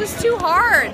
is too hard.